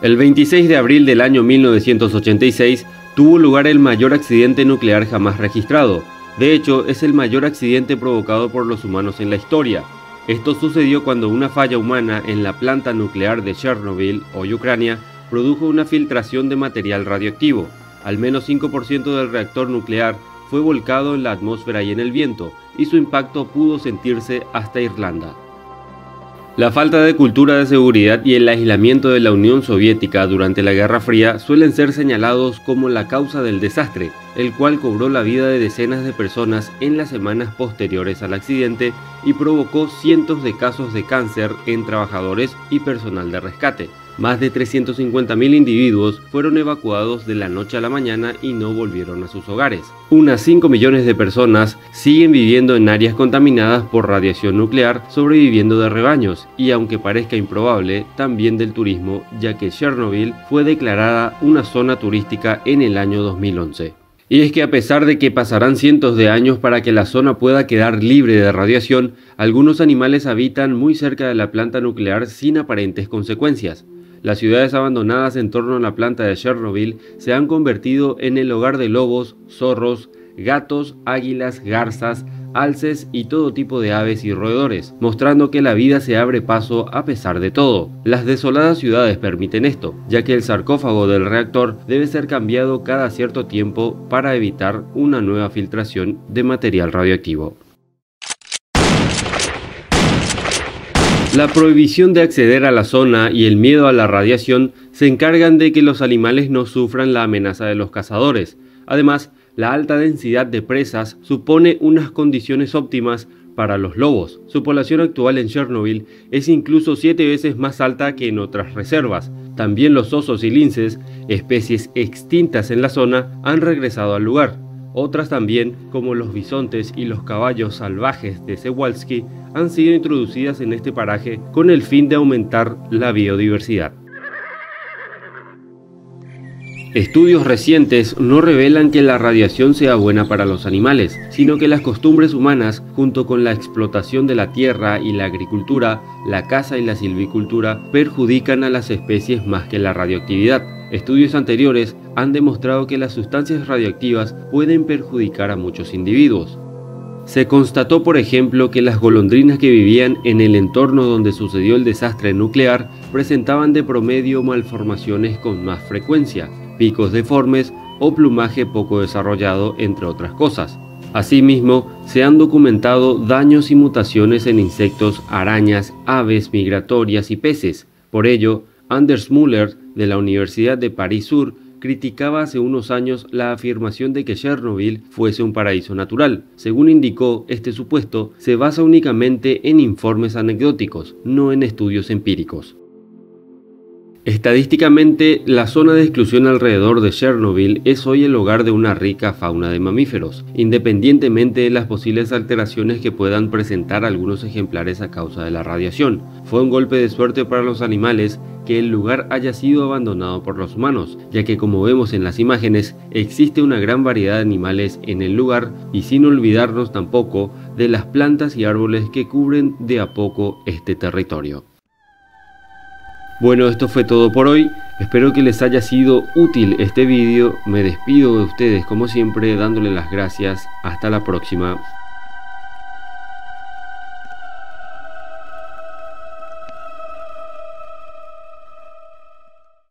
El 26 de abril del año 1986 tuvo lugar el mayor accidente nuclear jamás registrado. De hecho, es el mayor accidente provocado por los humanos en la historia. Esto sucedió cuando una falla humana en la planta nuclear de Chernobyl, hoy Ucrania, produjo una filtración de material radioactivo. Al menos 5% del reactor nuclear fue volcado en la atmósfera y en el viento, y su impacto pudo sentirse hasta Irlanda. La falta de cultura de seguridad y el aislamiento de la Unión Soviética durante la Guerra Fría suelen ser señalados como la causa del desastre, el cual cobró la vida de decenas de personas en las semanas posteriores al accidente y provocó cientos de casos de cáncer en trabajadores y personal de rescate. Más de 350.000 individuos fueron evacuados de la noche a la mañana y no volvieron a sus hogares. Unas 5 millones de personas siguen viviendo en áreas contaminadas por radiación nuclear, sobreviviendo de rebaños y, aunque parezca improbable, también del turismo, ya que Chernobyl fue declarada una zona turística en el año 2011. Y es que a pesar de que pasarán cientos de años para que la zona pueda quedar libre de radiación, algunos animales habitan muy cerca de la planta nuclear sin aparentes consecuencias. Las ciudades abandonadas en torno a la planta de Chernobyl se han convertido en el hogar de lobos, zorros, gatos, águilas, garzas, alces y todo tipo de aves y roedores, mostrando que la vida se abre paso a pesar de todo. Las desoladas ciudades permiten esto, ya que el sarcófago del reactor debe ser cambiado cada cierto tiempo para evitar una nueva filtración de material radioactivo. La prohibición de acceder a la zona y el miedo a la radiación se encargan de que los animales no sufran la amenaza de los cazadores. Además, la alta densidad de presas supone unas condiciones óptimas para los lobos. Su población actual en Chernobyl es incluso siete veces más alta que en otras reservas. También los osos y linces, especies extintas en la zona, han regresado al lugar. Otras también, como los bisontes y los caballos salvajes de Sewalski, han sido introducidas en este paraje con el fin de aumentar la biodiversidad. Estudios recientes no revelan que la radiación sea buena para los animales, sino que las costumbres humanas, junto con la explotación de la tierra y la agricultura, la caza y la silvicultura, perjudican a las especies más que la radioactividad. Estudios anteriores han demostrado que las sustancias radioactivas pueden perjudicar a muchos individuos. Se constató, por ejemplo, que las golondrinas que vivían en el entorno donde sucedió el desastre nuclear presentaban de promedio malformaciones con más frecuencia, picos deformes o plumaje poco desarrollado, entre otras cosas. Asimismo, se han documentado daños y mutaciones en insectos, arañas, aves migratorias y peces. Por ello, Anders Müller, de la Universidad de París Sur, criticaba hace unos años la afirmación de que Chernobyl fuese un paraíso natural. Según indicó, este supuesto se basa únicamente en informes anecdóticos, no en estudios empíricos. Estadísticamente, la zona de exclusión alrededor de Chernobyl es hoy el hogar de una rica fauna de mamíferos, independientemente de las posibles alteraciones que puedan presentar algunos ejemplares a causa de la radiación. Fue un golpe de suerte para los animales que el lugar haya sido abandonado por los humanos, ya que como vemos en las imágenes, existe una gran variedad de animales en el lugar y sin olvidarnos tampoco de las plantas y árboles que cubren de a poco este territorio. Bueno, esto fue todo por hoy. Espero que les haya sido útil este vídeo. Me despido de ustedes como siempre dándole las gracias. Hasta la próxima.